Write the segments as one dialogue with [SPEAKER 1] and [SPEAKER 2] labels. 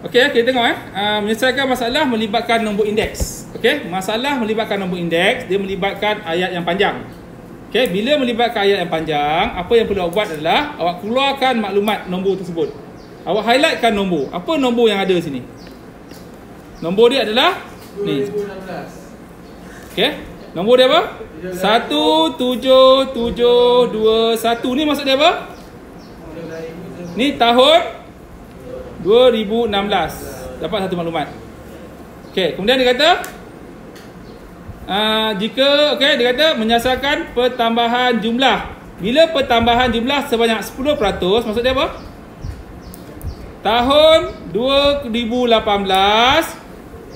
[SPEAKER 1] Okey, kita tengok eh. Uh, menyelesaikan masalah melibatkan nombor indeks. Okey, masalah melibatkan nombor indeks, dia melibatkan ayat yang panjang. Okey, bila melibatkan ayat yang panjang, apa yang perlu awak buat adalah awak keluarkan maklumat nombor tersebut. Awak highlightkan nombor. Apa nombor yang ada sini? Nombor dia adalah ni.
[SPEAKER 2] 2016.
[SPEAKER 1] Okey. Nombor dia apa? 17721. Ni maksud dia apa? Ni tahun 2016 dapat satu maklumat. Okey, kemudian dia kata uh, jika okey dia kata menyasarkan pertambahan jumlah. Bila pertambahan jumlah sebanyak 10% maksud dia apa? Tahun 2018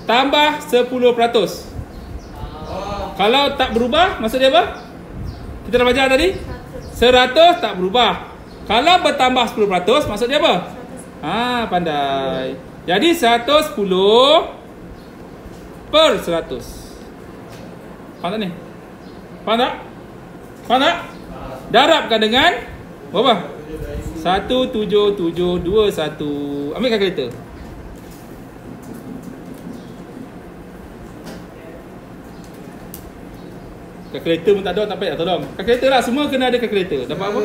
[SPEAKER 1] tambah 10%. Kalau tak berubah maksud dia apa? Kita dah belajar tadi? 100 tak berubah. Kalau bertambah 10% maksud dia apa? Ah, pandai. Jadi 110 per 100. Faham tak ni? Faham tak? Faham tak? Darabkan dengan berapa? 17721. Ambil kalkulator. Kalkulator pun tak ada, tak payah tolong. Kalkulator lah, semua kena ada kalkulator. Dapat apa?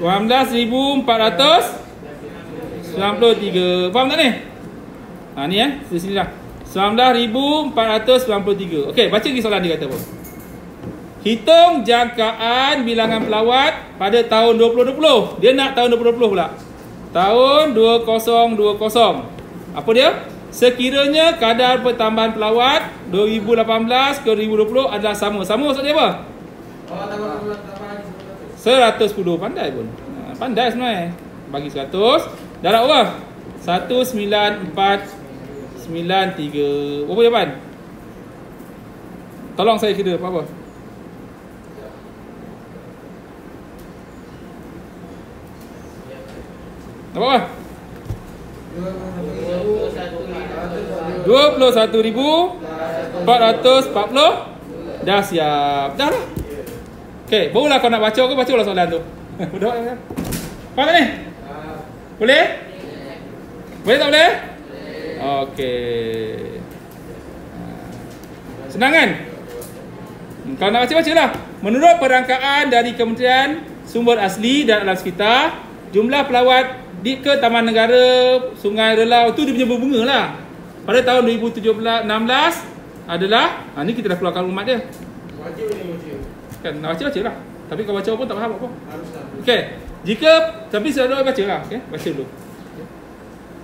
[SPEAKER 1] 19,493 Faham tak ni? Ha ni eh. Di sini lah 19,493 Okey baca lagi soalan dia kata apa Hitung jangkaan bilangan pelawat pada tahun 2020 Dia nak tahun 2020 pula. Tahun 2020 Apa dia? Sekiranya kadar pertambahan pelawat 2018 ke 2020 adalah sama. Sama maksud dia apa?
[SPEAKER 2] Oh, tambah tambah tambah.
[SPEAKER 1] 110 pandai pun. Ha, Pandai sebenarnya Bagi 100 Darab apa? 19493 Berapa jawapan? Tolong saya kira apa-apa Apa-apa? 21,440 Dah siap. Dah lah Okay, barulah kau nak baca Kau baca lah soalan tu Bodoh kan Faham tak ni? Boleh? Boleh tak boleh? Okay Senang kan? Hmm, Kalau nak baca-baca lah Menurut perangkaan dari Kementerian Sumber Asli dan Alam Sekitar Jumlah pelawat di ke Taman Negara Sungai Relau tu dia punya berbunga lah Pada tahun 2017-16 adalah ha, Ni kita dah keluarkan umat dia
[SPEAKER 2] Wajib ni wajib.
[SPEAKER 1] Kan nak baca baca lah Tapi kalau baca pun tak faham apa
[SPEAKER 2] Harus tak.
[SPEAKER 1] Okey Jika Tapi selalu baca lah okay? Baca dulu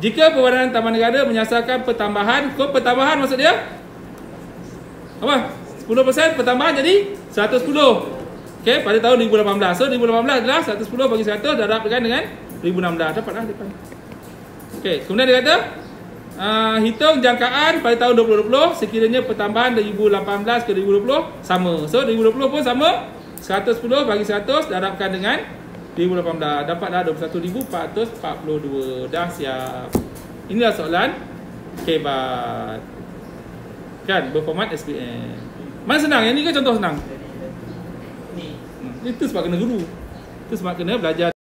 [SPEAKER 1] Jika Perwakilan Taman Negara menyasarkan pertambahan Kau pertambahan maksud dia Apa? 10% pertambahan jadi 110 Okey pada tahun 2018 So 2018 adalah 110 bagi 100 Darab dengan dengan 2016 Dapat lah depan Okey kemudian dia kata uh, Hitung jangkaan pada tahun 2020 Sekiranya pertambahan 2018 ke 2020 Sama. So 2020 pun sama. 110 bagi 100 Darabkan dengan 2018 Dapatlah 21,442 Dah siap. Inilah soalan Kebat Kan berformat SPM Mana senang? Yang ni kan contoh senang? Hmm. Itu sebab kena guru. Itu sebab kena belajar